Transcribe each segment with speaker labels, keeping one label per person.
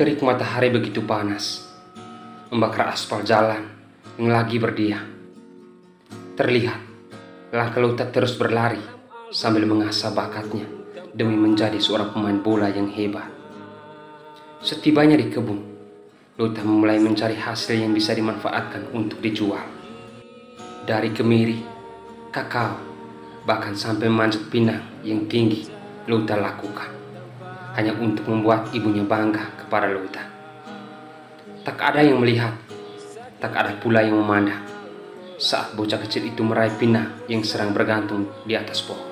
Speaker 1: Terik matahari begitu panas, membakar aspal jalan yang lagi berdiam. Terlihat, langkah Luta terus berlari sambil mengasah bakatnya demi menjadi seorang pemain bola yang hebat. Setibanya di kebun, Luta memulai mencari hasil yang bisa dimanfaatkan untuk dijual. Dari kemiri, kakao, bahkan sampai manjat pinang yang tinggi, Luta lakukan. Hanya untuk membuat ibunya bangga kepada Luta. Tak ada yang melihat, tak ada pula yang memandang saat bocah kecil itu meraih pinang yang sedang bergantung di atas pohon.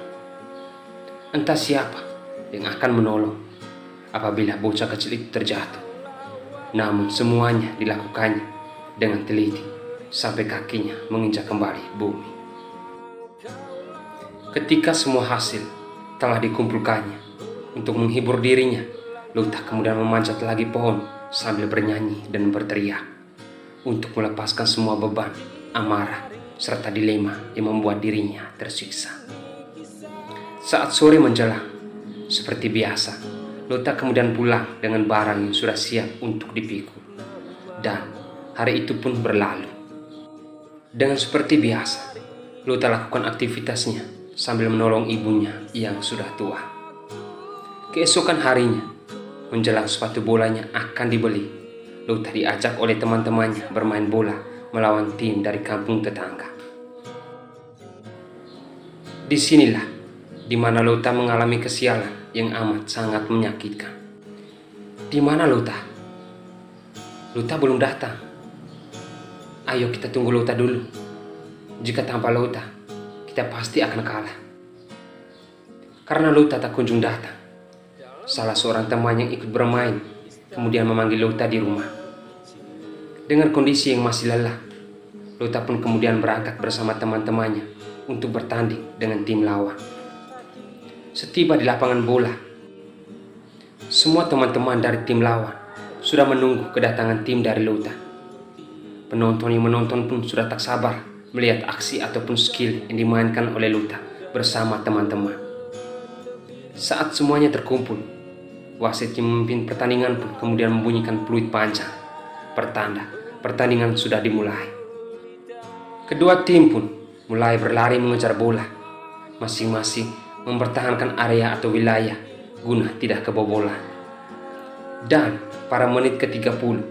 Speaker 1: Entah siapa yang akan menolong apabila bocah kecil itu terjatuh. Namun semuanya dilakukannya dengan teliti sampai kakinya menginjak kembali bumi. Ketika semua hasil telah dikumpulkannya untuk menghibur dirinya, Luta kemudian memanjat lagi pohon sambil bernyanyi dan berteriak untuk melepaskan semua beban, amarah, serta dilema yang membuat dirinya tersiksa. Saat sore menjelang, seperti biasa, Lota kemudian pulang dengan barang yang sudah siap untuk dipikul. Dan hari itu pun berlalu. Dengan seperti biasa, Lota lakukan aktivitasnya sambil menolong ibunya yang sudah tua. Keesokan harinya, menjelang sepatu bolanya akan dibeli, Lota diajak oleh teman-temannya bermain bola melawan tim dari kampung tetangga. Di sinilah di mana Lota mengalami kesialan yang amat sangat menyakitkan. Di mana Lota? Lota belum datang. Ayo kita tunggu Lota dulu. Jika tanpa Lota, kita pasti akan kalah. Karena Lota tak kunjung datang. Salah seorang teman yang ikut bermain kemudian memanggil Lota di rumah. Dengan kondisi yang masih lelah, Lota pun kemudian berangkat bersama teman-temannya untuk bertanding dengan tim lawan. Setiba di lapangan bola, semua teman-teman dari tim lawan sudah menunggu kedatangan tim dari Lota. Penonton yang menonton pun sudah tak sabar melihat aksi ataupun skill yang dimainkan oleh Luta bersama teman-teman. Saat semuanya terkumpul, wasit yang memimpin pertandingan pun kemudian membunyikan peluit panjang. Pertanda, pertandingan sudah dimulai. Kedua tim pun mulai berlari mengejar bola. Masing-masing mempertahankan area atau wilayah guna tidak kebobolan. Dan pada menit ke-30,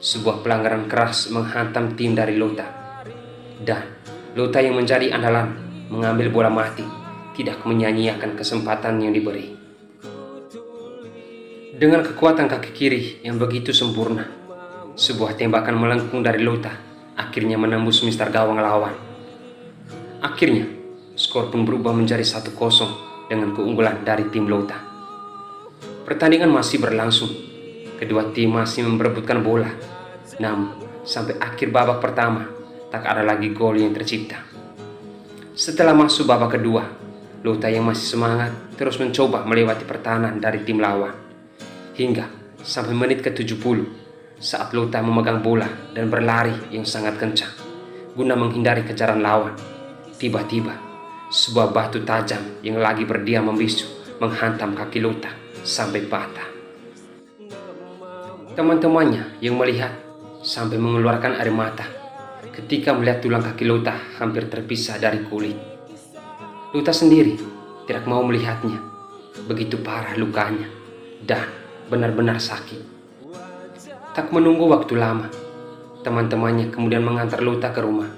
Speaker 1: sebuah pelanggaran keras menghantam tim dari Lota. Dan Lota yang menjadi andalan mengambil bola mati, tidak menyanyiakan kesempatan yang diberi. Dengan kekuatan kaki kiri yang begitu sempurna, sebuah tembakan melengkung dari Lota akhirnya menembus mister gawang lawan. Akhirnya, skor pun berubah menjadi 1-0 dengan keunggulan dari tim Lota. Pertandingan masih berlangsung. Kedua tim masih memperebutkan bola. Namun, sampai akhir babak pertama, tak ada lagi gol yang tercipta. Setelah masuk babak kedua, Lota yang masih semangat terus mencoba melewati pertahanan dari tim lawan. Hingga sampai menit ke-70, saat Lota memegang bola dan berlari yang sangat kencang guna menghindari kejaran lawan. Tiba-tiba, sebuah batu tajam yang lagi berdiam membisu menghantam kaki Lota sampai patah. Teman-temannya yang melihat sampai mengeluarkan air mata ketika melihat tulang kaki Lota hampir terpisah dari kulit. Lota sendiri tidak mau melihatnya, begitu parah lukanya dan benar-benar sakit. Tak menunggu waktu lama, teman-temannya kemudian mengantar Lota ke rumah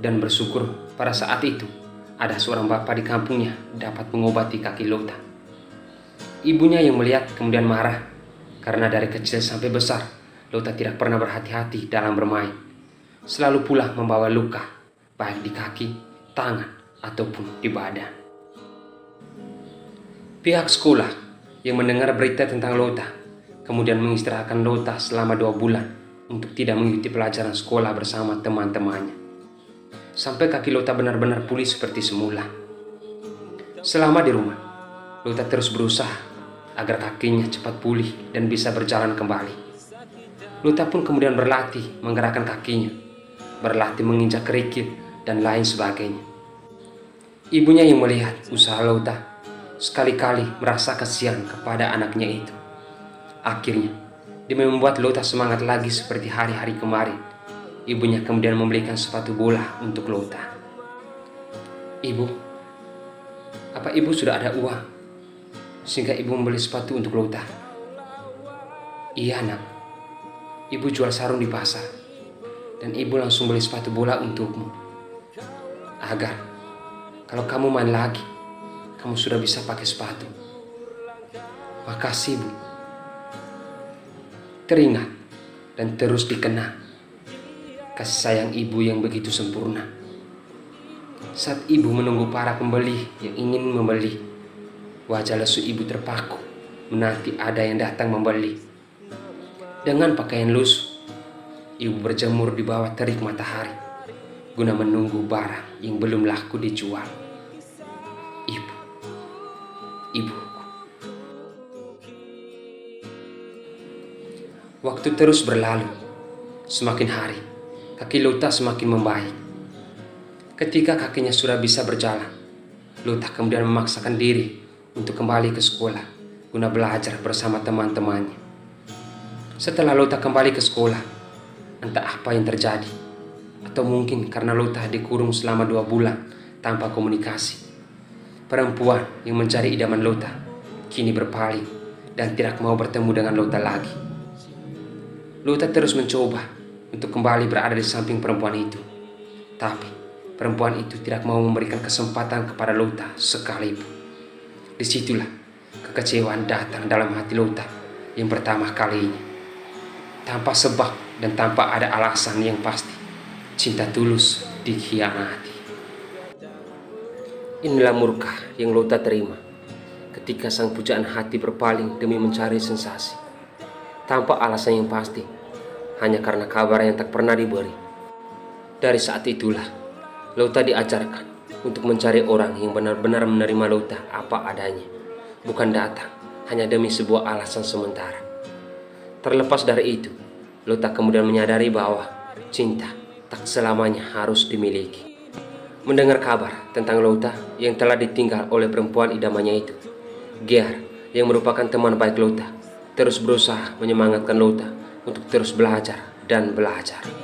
Speaker 1: dan bersyukur pada saat itu ada seorang bapak di kampungnya dapat mengobati kaki Lota. Ibunya yang melihat kemudian marah karena dari kecil sampai besar Lota tidak pernah berhati-hati dalam bermain. Selalu pula membawa luka baik di kaki, tangan, ataupun di badan. Pihak sekolah yang mendengar berita tentang Lota kemudian mengistirahatkan Lota selama dua bulan untuk tidak mengikuti pelajaran sekolah bersama teman-temannya sampai kaki Lota benar-benar pulih seperti semula. Selama di rumah, Lota terus berusaha agar kakinya cepat pulih dan bisa berjalan kembali. Lota pun kemudian berlatih menggerakkan kakinya, berlatih menginjak kerikil dan lain sebagainya. Ibunya yang melihat usaha Lota sekali-kali merasa kasihan kepada anaknya itu. Akhirnya, Demi membuat Lota semangat lagi seperti hari-hari kemarin, ibunya kemudian membelikan sepatu bola untuk Lota. Ibu, apa ibu sudah ada uang sehingga ibu membeli sepatu untuk Lota? Iya nak, ibu jual sarung di pasar dan ibu langsung beli sepatu bola untukmu. Agar kalau kamu main lagi, kamu sudah bisa pakai sepatu. Makasih bu. Teringat dan terus dikenang kasih sayang ibu yang begitu sempurna. Saat ibu menunggu para pembeli yang ingin membeli, wajah lesu ibu terpaku menanti ada yang datang membeli. Dengan pakaian lusuh, ibu berjemur di bawah terik matahari guna menunggu barang yang belum laku dijual. Ibu, ibu. Waktu terus berlalu. Semakin hari, kaki Luta semakin membaik. Ketika kakinya sudah bisa berjalan, Luta kemudian memaksakan diri untuk kembali ke sekolah guna belajar bersama teman-temannya. Setelah Luta kembali ke sekolah, entah apa yang terjadi, atau mungkin karena Luta dikurung selama dua bulan tanpa komunikasi. Perempuan yang mencari idaman Luta kini berpaling dan tidak mau bertemu dengan Luta lagi. Luta terus mencoba untuk kembali berada di samping perempuan itu. Tapi perempuan itu tidak mau memberikan kesempatan kepada Luta sekalipun. Di situlah kekecewaan datang dalam hati Luta yang pertama kali ini. Tanpa sebab dan tanpa ada alasan yang pasti, cinta tulus dikhianati. Inilah murka yang Luta terima ketika sang pujaan hati berpaling demi mencari sensasi tanpa alasan yang pasti, hanya karena kabar yang tak pernah diberi. Dari saat itulah, Lauta diajarkan untuk mencari orang yang benar-benar menerima Lauta apa adanya, bukan datang hanya demi sebuah alasan sementara. Terlepas dari itu, Lauta kemudian menyadari bahwa cinta tak selamanya harus dimiliki. Mendengar kabar tentang Lauta yang telah ditinggal oleh perempuan idamannya itu, Gear yang merupakan teman baik Lauta terus berusaha menyemangatkan Lota untuk terus belajar dan belajar.